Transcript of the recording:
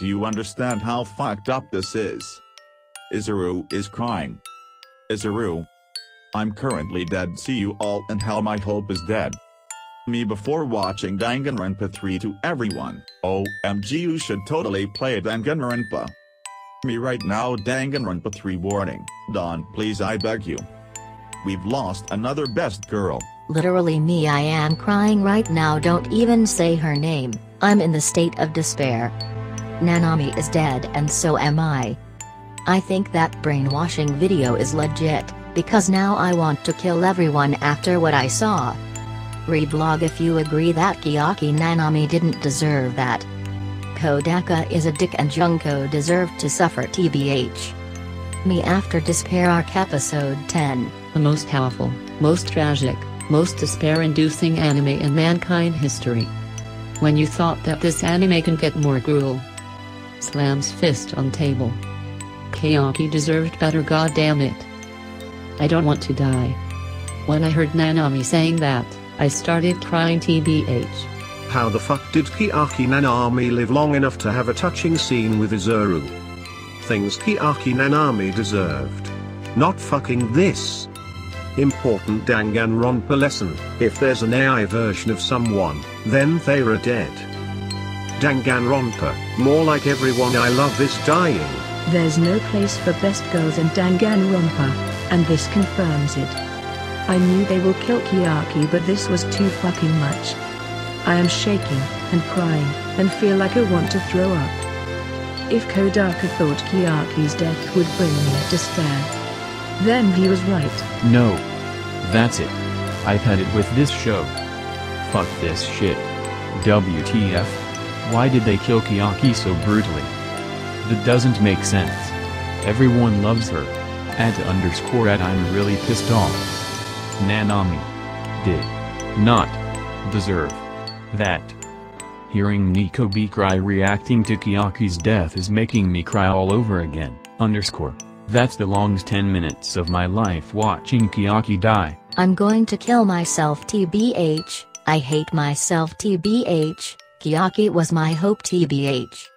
Do you understand how fucked up this is? Izuru is crying. Izuru. I'm currently dead see you all and how my hope is dead. Me before watching Danganronpa 3 to everyone, OMG you should totally play Danganronpa. Me right now Danganronpa 3 warning, Don please I beg you. We've lost another best girl. Literally me I am crying right now don't even say her name, I'm in the state of despair. Nanami is dead and so am I. I think that brainwashing video is legit, because now I want to kill everyone after what I saw. Reblog if you agree that Chiaki Nanami didn't deserve that. Kodaka is a dick and Junko deserved to suffer TBH. Me After Despair Arc Episode 10 The most powerful, most tragic, most despair-inducing anime in mankind history. When you thought that this anime can get more gruel. Slams fist on table. Chiaki deserved better goddamn it. I don't want to die. When I heard Nanami saying that, I started crying tbh. How the fuck did Chiaki Nanami live long enough to have a touching scene with Izuru? Things Chiaki Nanami deserved. Not fucking this. Important Danganronpa lesson, if there's an AI version of someone, then they're dead. Danganronpa, more like everyone I love is dying. There's no place for best girls in Danganronpa, and this confirms it. I knew they will kill Chiaki but this was too fucking much. I am shaking, and crying, and feel like I want to throw up. If Kodaka thought Chiaki's death would bring me despair, then he was right. No. That's it. I've had it with this show. Fuck this shit. WTF? Why did they kill Chiaki so brutally? That doesn't make sense. Everyone loves her. Add underscore at I'm really pissed off. Nanami. Did. Not. Deserve. That. Hearing Nico B cry reacting to Chiaki's death is making me cry all over again. Underscore. That's the longest 10 minutes of my life watching Chiaki die. I'm going to kill myself TBH, I hate myself TBH, Chiaki was my hope TBH.